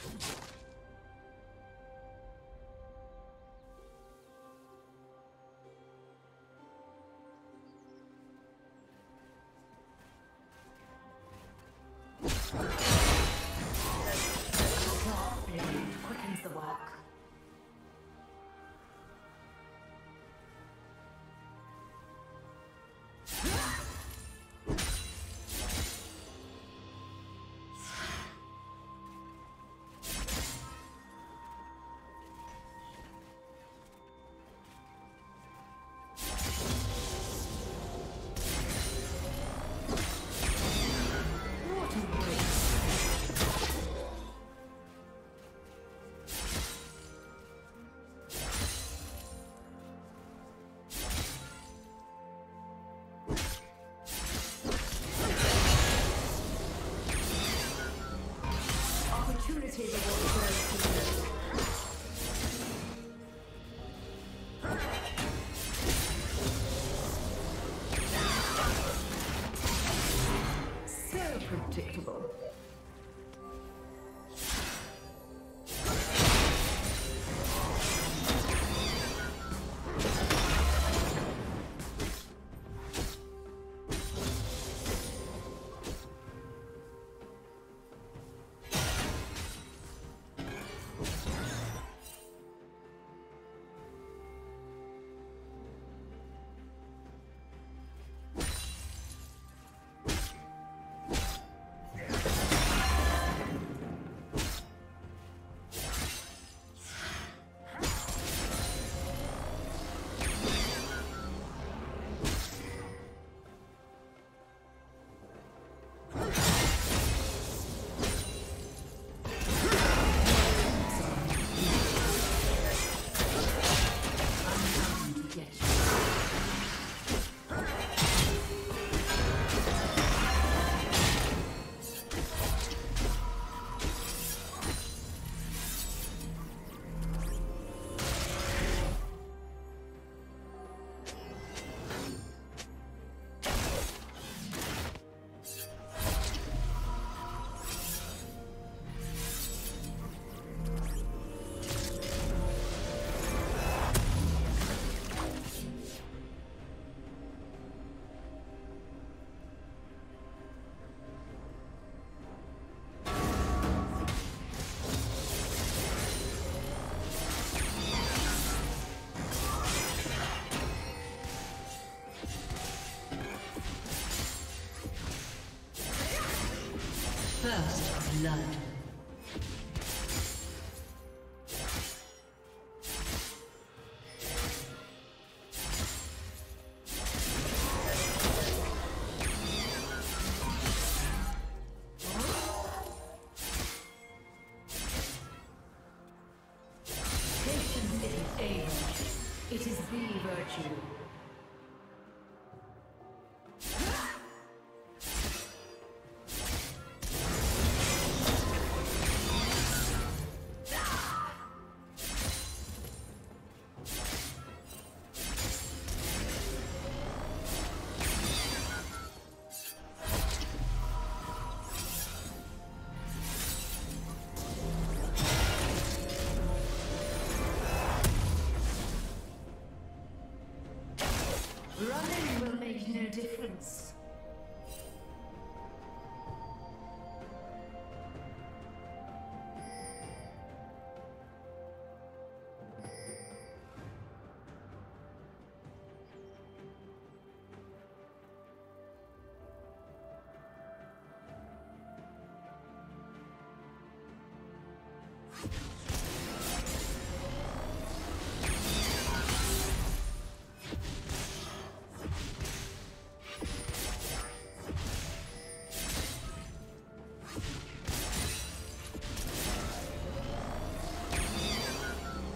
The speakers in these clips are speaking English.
First blood. Difference.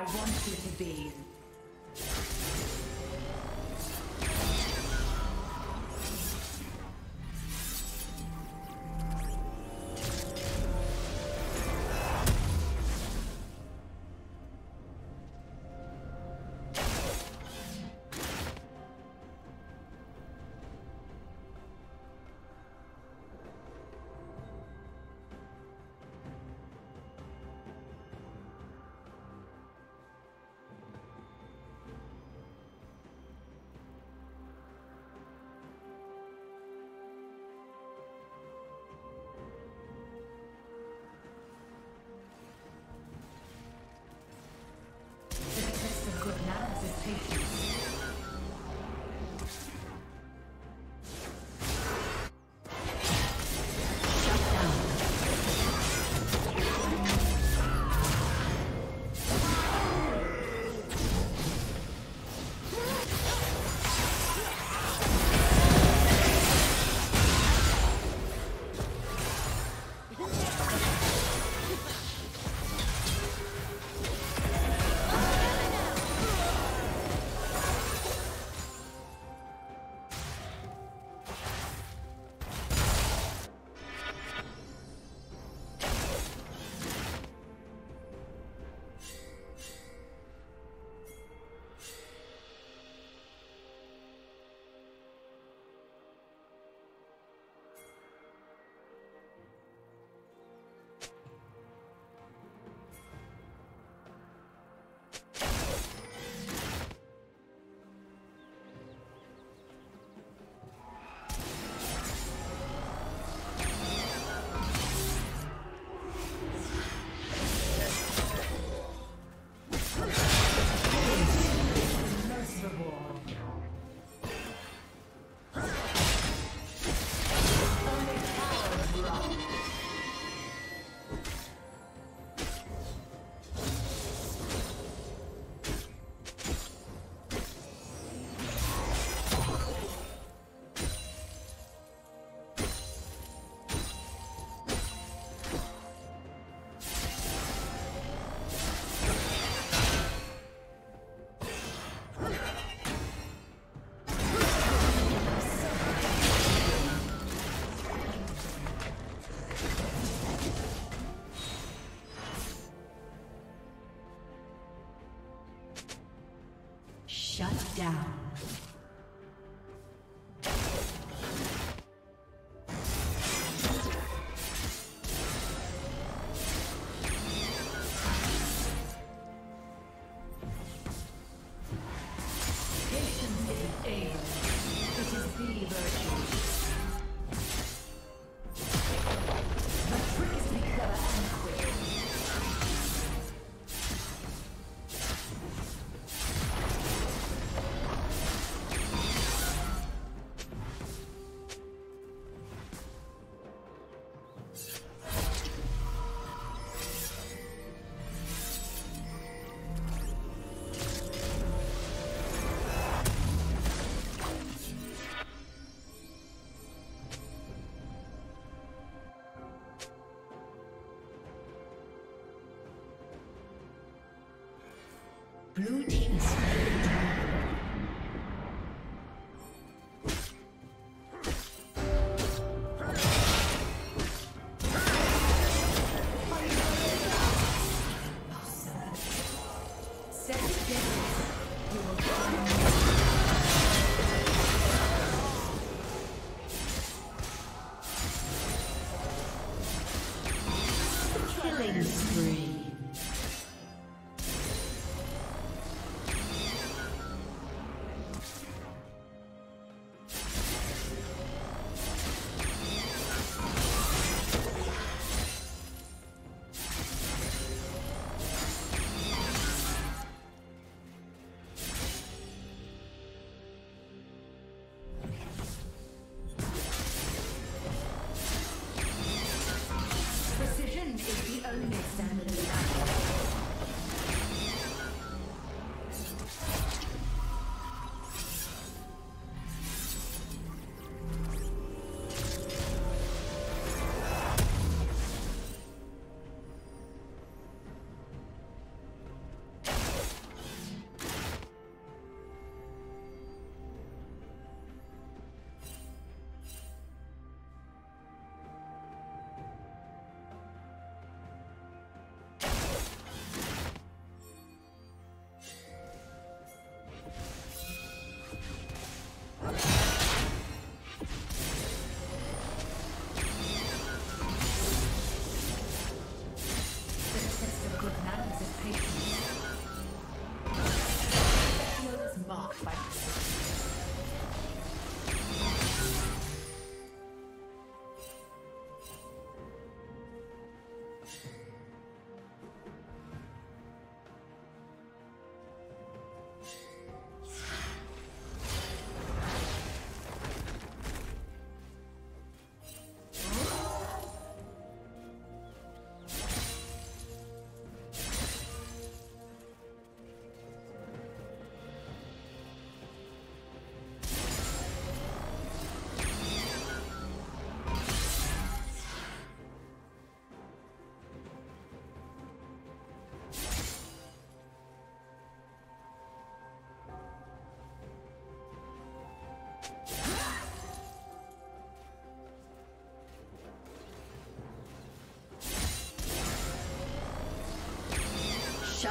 I want you to be. Down. Only standard Fight.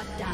Shut down.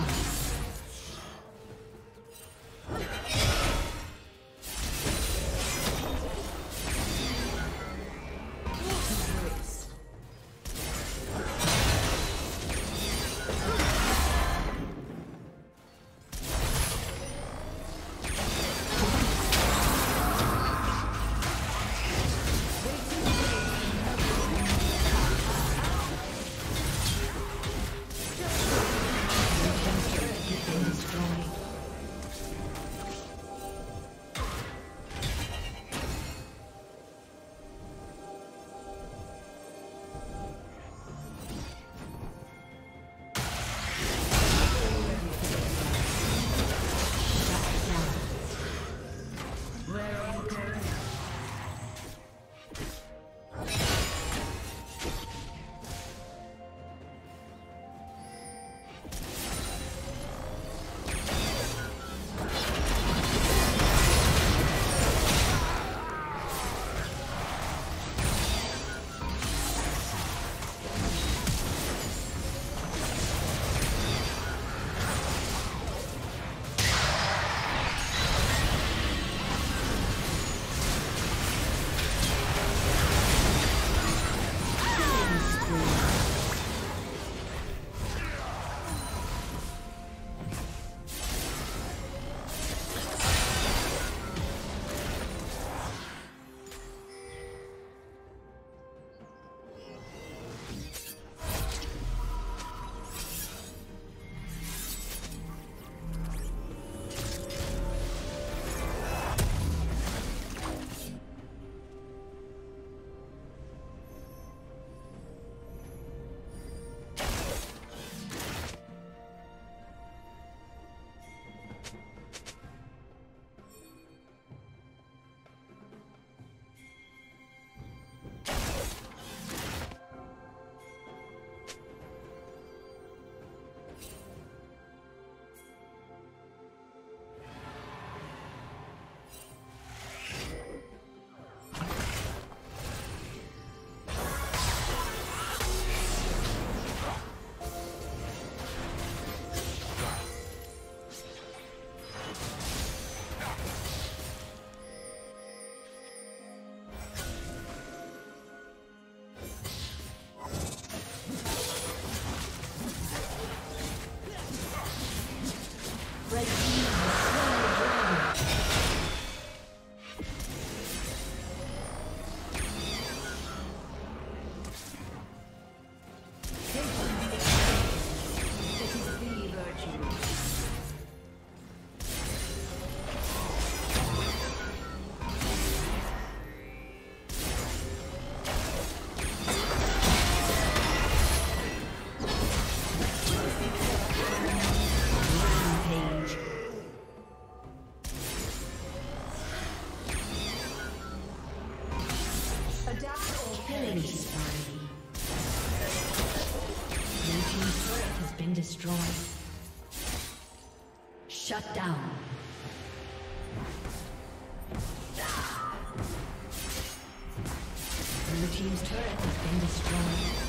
Team's turret has been destroyed.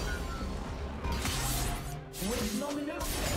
With A